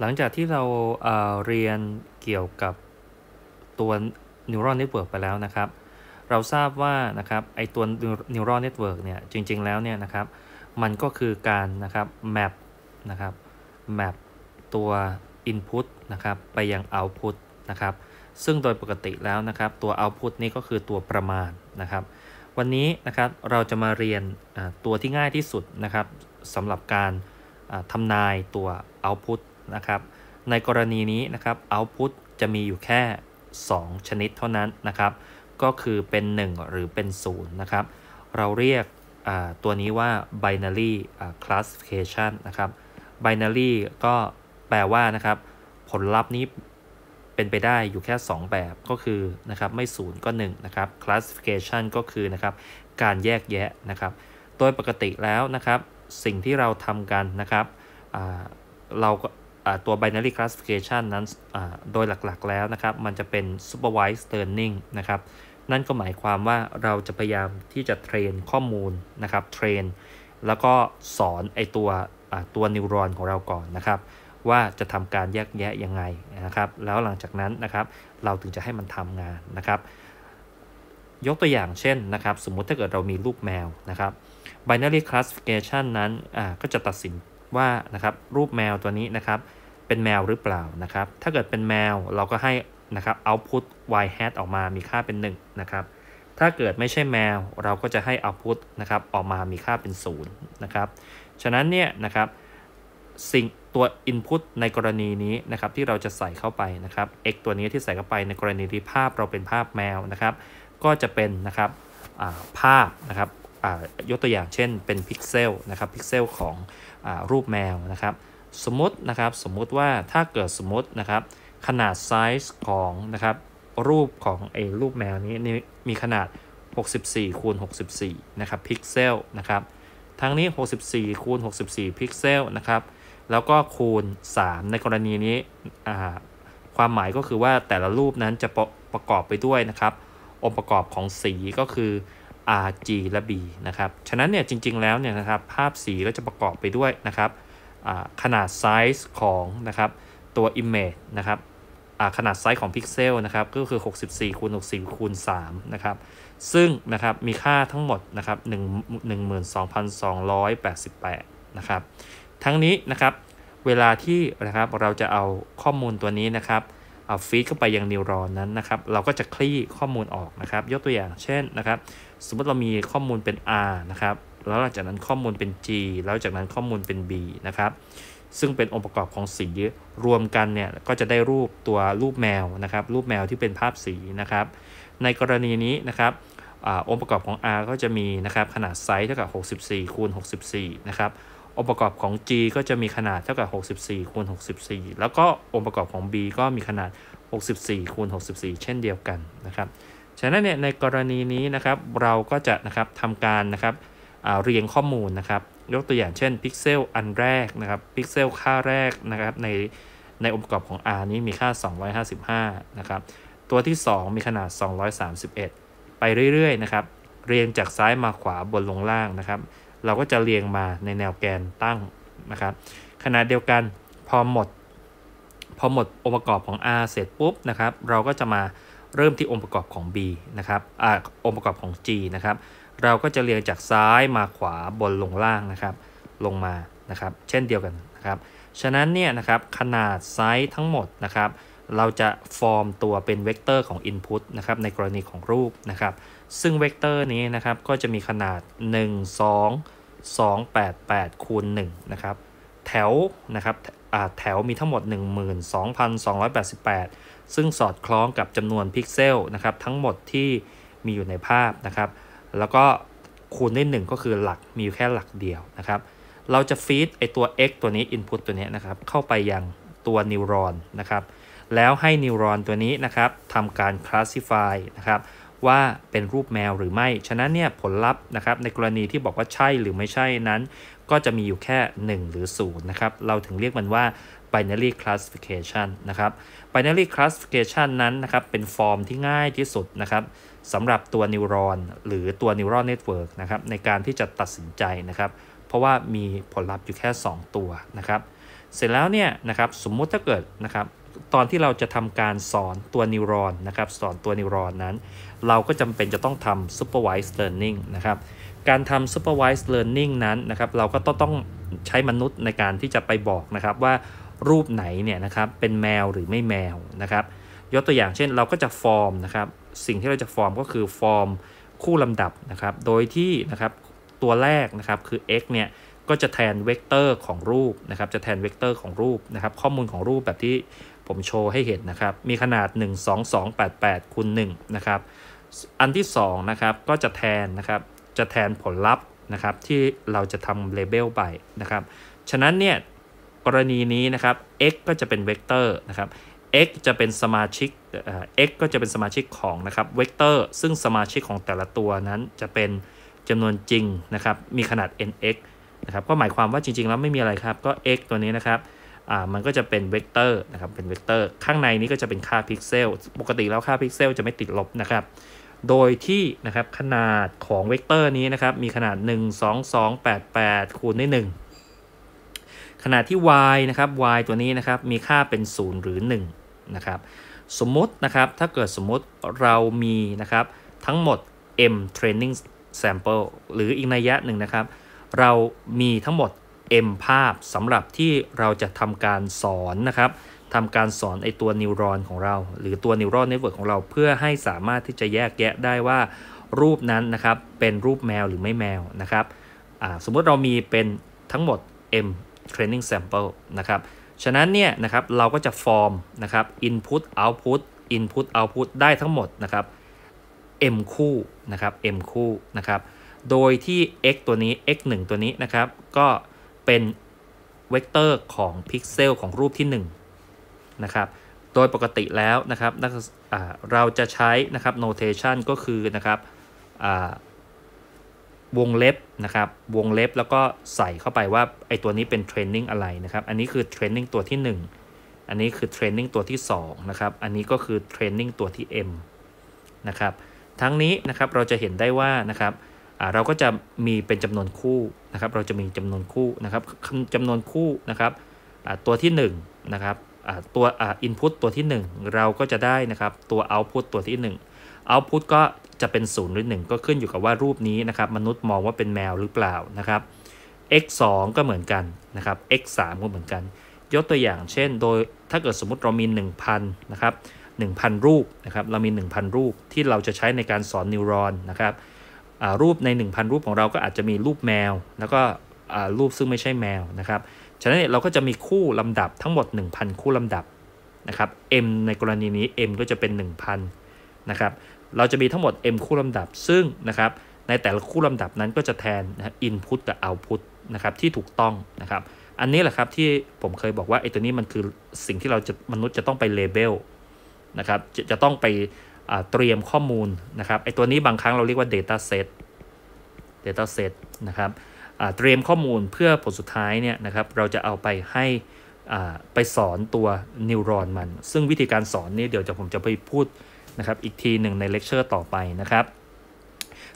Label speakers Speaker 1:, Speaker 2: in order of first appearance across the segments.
Speaker 1: หลังจากที่เราเเรียนเกี่ยวกับตัว neural network ไปแล้วนะครับ เราทราบว่านะครับไอตัว neural network เนี่ยจริง ๆ แล้วเนี่ยนะครับ มันก็คือการนะครับ map นะครับ map ตัว input นะครับไปยัง output นะครับ ซึ่งโดยปกติแล้วนะครับตัว output นี่ก็คือตัวประมาณนะครับ วันนี้นะครับเราจะมาเรียนตัวที่ง่ายที่สุดนะครับสำหรับการทำนายตัว output นะครับในกรณีนี้นะครับ output จะมีอยู่แค่ 2 ชนิดเท่านั้นนะครับ ก็คือเป็น 1 หรือเป็น 0 นะครับ เราเรียกตัวนี้ว่า binary classification นะครับ binary ก็แปลว่านะครับ ผลลัพธ์นี้เป็นไปได้อยู่แค่ 2 แบบก็คือนะครับไม่ 0 ก็ 1 นะครับ classification ก็คือนะครับการแยกแยะนะครับ โดยปกติแล้วนะครับ สิ่งที่เราทำกันนะครับเรา ตัว binary classification นั้นโดยหลักๆแล้วนะครับ มันจะเป็น supervised learning นะครับ นั่นก็หมายความว่าเราจะพยายามที่จะเทรนข้อมูลนะครับ เทรน แล้วก็สอนไอตัวตัวนิวรอนของเราก่อนนะครับ ว่าจะทำการแยกแยะยังไงนะครับ แล้วหลังจากนั้นนะครับ เราถึงจะให้มันทำงานนะครับยกตัวอย่างเช่นนะครับ สมมุติถ้าเกิดเรามีรูปแมวนะครับ binary classification นั้นก็จะตัดสินว่านะครับรูปแมวตัวนี้นะครับ เป็นแมวหรือเปล่านะครับ ถ้าเกิดเป็นแมวเราก็ให้นะครับ output y hat ออกมามีค่าเป็น1นะครับ ถ้าเกิดไม่ใช่แมวเราก็จะให้ output นะครับออกมามีค่าเป็น0นะครับ ฉะนั้นเนี่ยนะครับซึ่งตัว input ในกรณีนี้นะครับที่เราจะใส่เข้าไปนะครับ x ตัวนี้ที่ใส่เข้าไปในกรณีที่ภาพเราเป็นภาพแมวนะครับ ก็จะเป็นนะครับภาพนะครับยกตัวอย่างเช่นเป็นพิกเซลนะครับพิกเซลของอรูปแมวนะครับ สมมตินะครับสมมติว่าถ้าเกิดสมมตินะครับ ขนาดไซส์ของนะครับรูปของไอ้รูปแมวนี้นี่มีขนาด 64คูณ64นะครับพิกเซลนะครับทั้งนี้ 64คูณ64พิกเซลนะครับแล้วก็คูณ 3 ในกรณีนี้ความหมายก็คือว่าแต่ละรูปนั้นจะประประกอบไปด้วยนะครับ องค์ประกอบของสีก็คือ R G และ B นะครับ ฉะนั้นเนี่ยจริงๆแล้วเนี่ยนะครับภาพสีก็จะประกอบไปด้วยนะครับ ขนาดไซส์ของนะครับตัว Image นะครับขนาดไซส์ของพิกเซลนะครับก็คือ 64คูณ64คูณ3นะครับซึ่งนะครับมีค่าทั้งหมดนะครับ12,288นะครับทั้งนี้นะครับเวลาที่นะครับเราจะเอาข้อมูลตัวนี้นะครับเอาฟีดเข้าไปยังนิวรอนนั้นนะครับเราก็จะคลี่ข้อมูลออกนะครับยกตัวอย่างเช่นนะครับสมมติเรามีข้อมูลเป็น R นะครับ แล้วหลังจากนั้นข้อมูลเป็น G แล้วจากนั้นข้อมูลเป็น B นะครับ ซึ่งเป็นองค์ประกอบของสีรวมกันเนี่ยก็จะได้รูปตัวรูปแมวนะครับ รูปแมวที่เป็นภาพสีนะครับ ในกรณีนี้นะครับอองค์ประกอบของ R ก็จะมีนะครับขนาดไซส์เท่ากับ 64คูณ64 นะครับองค์ประกอบของ G ก็จะมีขนาดเท่ากับ 64คูณ64 แล้วก็องค์ประกอบของ B ก็มีขนาด 64คูณ64 เช่นเดียวกันนะครับ ฉะนั้นเนี่ยในกรณีนี้นะครับเราก็จะนะครับทำการนะครับ เรียงข้อมูลนะครับ ยกตัวอย่างเช่นพิกเซลอันแรกนะครับพิกเซลค่าแรกนะครับในในองค์ประกอบของ R นี้มีค่า 255 นะครับ ตัวที่ 2 มีขนาด 231 ไปเรื่อยๆ นะครับ เรียงจากซ้ายมาขวาบนลงล่างนะครับ เราก็จะเรียงมาในแนวแกนตั้งนะครับขณะเดียวกันพอหมด พอหมดองค์ประกอบของ R เสร็จปุ๊บนะครับ เราก็จะมาเริ่มที่องค์ประกอบของ B นะครับ อ่า องค์ประกอบของ G นะครับ เราก็จะเรียงจากซ้ายมาขวาบนลงล่างนะครับ ลงมานะครับ เช่นเดียวกันนะครับ ฉะนั้นเนี่ยนะครับขนาดไซส์ทั้งหมดนะครับ เราจะฟอร์มตัวเป็นเวกเตอร์ของ Input นะครับในกรณีของรูปนะครับ ซึ่งเวกเตอร์นี้นะครับก็จะมีขนาด 1 2 2 8 8คูณ1นะครับแถวนะครับแถวมีทั้งหมด 12,288 ซึ่งสอดคล้องกับจำนวนพิกเซลนะครับทั้งหมดที่มีอยู่ในภาพนะครับ แล้วก็คูณด้วย 1 ก็คือหลักมีอยู่แค่หลักเดียวนะครับ เราจะฟีดไอตัว x ตัวนี้ input ตัวนี้นะครับ เข้าไปยังตัวนิวรอนนะครับ แล้วให้นิวรอนตัวนี้นะครับทำการ classify นะครับว่าเป็นรูปแมวหรือไม่ ฉะนั้นเนี่ยผลลัพธ์นะครับในกรณีที่บอกว่าใช่หรือไม่ใช่นั้น ก็จะมีอยู่แค่ 1 หรือ 0 นะครับ เราถึงเรียกมันว่า binary classification นะครับ binary classification นั้นนะครับเป็นฟอร์มที่ง่ายที่สุดนะครับ สำหรับตัว neuron หรือตัว neuron network นะครับในการที่จะตัดสินใจนะครับ เพราะว่ามีผลลัพธ์อยู่แค่ 2 ตัวนะครับ เสร็จแล้วเนี่ยนะครับสมมุติถ้าเกิดนะครับตอนที่เราจะทำการสอนตัว neuron นะครับสอนตัว neuron นั้น เราก็จำเป็นจะต้องทำ supervised learning นะครับการทำ supervised learning นั้นนะครับเราก็ต้องใช้มนุษย์ในการที่จะไปบอกนะครับว่ารูปไหนเนี่ยนะครับเป็นแมวหรือไม่แมวนะครับ ยกตัวอย่างเช่นเราก็จะฟอร์มนะครับ สิ่งที่เราจะฟอร์มก็คือฟอร์มคู่ลำดับนะครับ โดยที่นะครับตัวแรกนะครับคือ x เนี่ยก็จะแทนเวกเตอร์ของรูปนะครับ จะแทนเวกเตอร์ของรูปนะครับ ข้อมูลของรูปแบบที่ผมโชว์ให้เห็นนะครับ มีขนาด 1 2 2 8 8คูณ1นะครับ อันที่2นะครับก็จะแทนนะครับ จะแทนผลลัพธ์นะครับที่เราจะทำ label ไปนะครับ ฉะนั้นเนี่ยกรณีนี้นะครับ x ก็จะเป็นเวกเตอร์นะครับ x จะเป็นสมาชิก x ก็จะเป็นสมาชิกของนะครับเวกเตอร์ซึ่งสมาชิกของแต่ละตัวนั้นจะเป็นจำนวนจริงนะครับ มีขนาด nx นะครับ ก็หมายความว่าจริง ๆ แล้วไม่มีอะไรครับ ก็ x ตัวนี้นะครับ อ่า มันก็จะเป็นเวกเตอร์นะครับ เป็นเวกเตอร์ ข้างในนี้ก็จะเป็นค่าพิกเซล ปกติแล้วค่าพิกเซลจะไม่ติดลบนะครับ โดยที่นะครับขนาดของเวกเตอร์นี้นะครับ มีขนาด 1 2 2 8 8 คูณด้วย1ขณะที่ y นะครับ y ตัวนี้นะครับ มีค่าเป็น 0 หรือ 1 นะครับสมมตินะครับถ้าเกิดสมมติเรามีนะครับทั้งหมด m training sample หรืออีกนัยยะหนึ่งนะครับ เรามีทั้งหมด M ภาพสำหรับที่เราจะทำการสอนนะครับทำการสอนไอตัว neuron ของเรา หรือตัว neuron network ของเราเพื่อให้สามารถที่จะแยกแยะได้ว่ารูปนั้นนะครับเป็นรูปแมวหรือไม่แมวนะครับสมมติเรามีเป็นทั้งหมด M training sample นะครับ ฉะนั้นเนี่ยนะครับเราก็จะฟอร์มนะครับ input output input output ได้ทั้งหมดนะครับ m คู่นะครับ m คู่นะครับโดยที่ x ตัวนี้ x 1 ตัวนี้นะครับ ก็เป็นเวกเตอร์ของพิกเซลของรูปที่1นะครับโดยปกติแล้วนะครับเราจะใช้นะครับ notation ก็คือนะครับ วงเล็บนะครับวงเล็บแล้วก็ใส่เข้าไปว่าไอตัวนี้เป็น training อะไรนะครับอันนี้คือ training ตัวที่ 1 อันนี้คือ training ตัวที่2นะครับอันนี้ก็คือ training ตัวที่ m นะครับทั้งนี้นะครับเราจะเห็นได้ว่านะครับเราก็จะมีเป็นจำนวนคู่นะครับเราจะมีจำนวนคู่นะครับจำนวนคู่นะครับตัวที่1นะครับตัว input ตัวที่ 1 เราก็จะได้นะครับตัว output ตัวที่1เอาต์พุตก็ จะเป็น0หรือ 1 ก็ขึ้นอยู่กับว่ารูปนี้นะครับมนุษย์มองว่าเป็นแมวหรือเปล่านะครับ x 2ก็เหมือนกันนะครับ x 3ก็เหมือนกัน ยกตัวอย่างเช่น โดยถ้าเกิดสมมติเรามี 1,000นะครับ1,000 รูปนะครับเรามี 1,000 รูปที่เราจะใช้ในการสอนนิวรอนนะครับรูปใน 1,000 รูปของเราก็อาจจะมีรูปแมว แล้วก็รูปซึ่งไม่ใช่แมวนะครับฉะนั้นเราก็จะมีคู่ลำดับทั้งหมด 1,000 คู่ลำดับนะครับ m ในกรณีนี้ m ก็จะเป็น 1,000นะครับ เราจะมีทั้งหมด m คู่ลำดับซึ่งนะครับในแต่ละคู่ลำดับนั้นก็จะแทนนะ input กับ output นะครับที่ถูกต้องนะครับ อันนี้แหละครับที่ผมเคยบอกว่าไอ้ตัวนี้มันคือสิ่งที่เราจะมนุษย์จะต้องไปเลเบลนะครับจะจะต้องไปเตรียมข้อมูลนะครับไอ้ตัวนี้บางครั้งเราเรียกว่า data set data set นะครับเตรียมข้อมูลเพื่อผลสุดท้ายเนี่ยนะครับเราจะเอาไปให้ไปสอนตัว neuron มัน ซึ่งวิธีการสอนนี่เดี๋ยวจะผมจะไปพูด นะครับอีกทีหนึ่งในเลคเชอร์ต่อไปนะครับ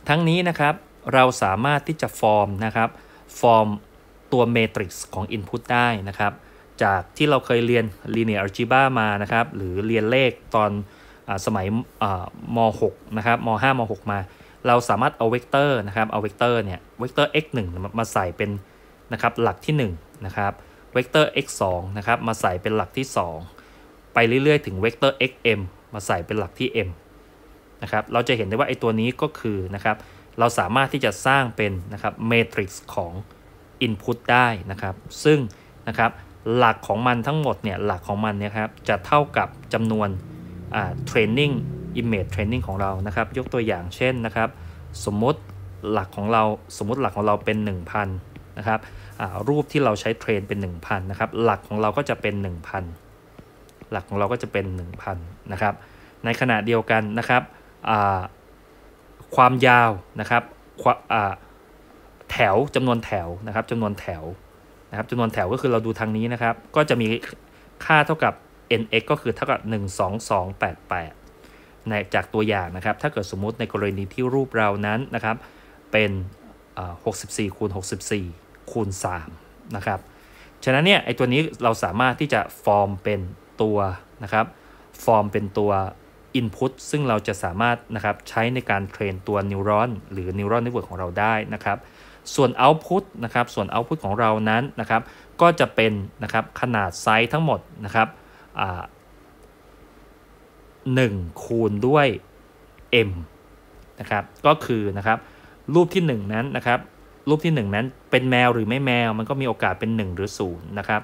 Speaker 1: ทั้งนี้นะครับเราสามารถที่จะฟอร์มนะครับฟอร์มตัวเมทริกซ์ของ Input ได้นะครับ จากที่เราเคยเรียน Linear Algebra มานะครับ หรือเรียนเลขตอนสมัยม .6 นะครับม .5 ม .6 มา เราสามารถเอาเวกเตอร์นะครับเอาเวกเตอร์เนี่ยเวกเตอร์ x 1มาใส่เป็นนะครับหลักที่1นะครับเวกเตอร์ x 2นะครับมาใส่เป็นหลักที่ 2 ไปเรื่อยๆ ถึงเวกเตอร์ xm มาใส่เป็นหลักที่ m นะครับเราจะเห็นได้ว่าไอ้ตัวนี้ก็คือนะครับเราสามารถที่จะสร้างเป็นนะครับเมทริกซ์ของ Input ได้นะครับ ซึ่งนะครับหลักของมันทั้งหมดเนี่ยหลักของมันเนี่ยครับจะเท่ากับจำนวนเทรนนิ่ง image training ของเรานะครับ ยกตัวอย่างเช่นนะครับ สมมติหลักของเราสมมติหลักของเราเป็น 1,000นะครับรูปที่เราใช้เทรนเป็น 1,000นะครับหลักของเราก็จะเป็น 1,000 หลักของเราก็จะเป็น 1,000นะครับ ในขณะเดียวกันนะครับความยาวนะครับแถวจำนวนแถวนะครับจำนวนแถวนะครับจำนวนแถวก็คือเราดูทางนี้นะครับ ก็จะมีค่าเท่ากับ nx ก็คือเท่ากับ 12288ในจากตัวอย่างนะครับ ถ้าเกิดสมมุติในกรณีที่รูปเรานั้นนะครับ เป็น 64คูณ64คูณ3นะครับ ฉะนั้นเนี่ยไอตัวนี้เราสามารถที่จะฟอร์มเป็น ตัวนะครับฟอร์มเป็นตัว Input ซึ่งเราจะสามารถนะครับใช้ในการ train ตัว neuron หรือ neural network ของเราได้นะครับ ส่วน Output นะครับ ส่วน Output ของเรานั้นนะครับ ก็จะเป็นนะครับขนาดไซส์ทั้งหมดนะครับหนึ่งคูณด้วย m นะครับ ก็คือนะครับรูปที่ 1 นั้นนะครับ รูปที่ 1 นั้นเป็นแมวหรือไม่แมว มันก็มีโอกาสเป็น 1 หรือ0นะครับ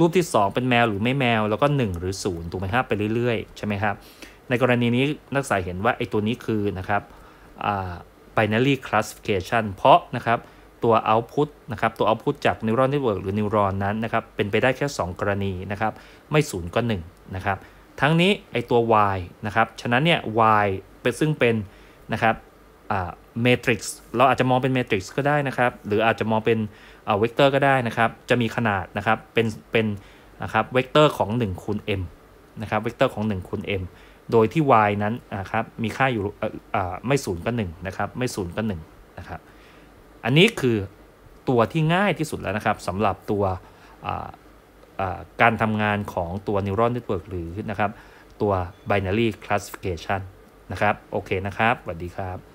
Speaker 1: รูปที่ 2 เป็นแมวหรือไม่แมว แล้วก็ 1 หรือ 0 ถูกไหมครับไปเรื่อยๆ ใช่ไหมครับ ในกรณีนี้นักศึกษาเห็นว่าไอ้ตัวนี้คือนะครับ binary classification เพราะนะครับตัว output นะครับตัว output จาก neural network หรือ neuron นั้นนะครับเป็นไปได้แค่ 2 กรณีนะครับไม่ศูนย์ก็1นะครับทั้งนี้ไอตัว y นะครับฉะนั้นเนี่ย y เป็นซึ่งเป็นนะครับเมทริกซ์เราอาจจะมองเป็นเมทริกซ์ก็ได้นะครับ หรืออาจจะมองเป็น เวกเตอร์ก็ได้นะครับ จะมีขนาดนะครับ เป็น เป็นนะครับ เวกเตอร์ของ1คูณ m นะครับ เวกเตอร์ของ1คูณ m โดยที่ y นั้นนะครับ มีค่าอยู่ไม่ศูนย์ก็1นะครับ ไม่ศูนย์ก็1นะครับ อันนี้คือตัวที่ง่ายที่สุดแล้วนะครับสำหรับตัวการทำงานของตัว neural network หรือนะครับ ตัว binary classification นะครับ โอเคนะครับ สวัสดีครับ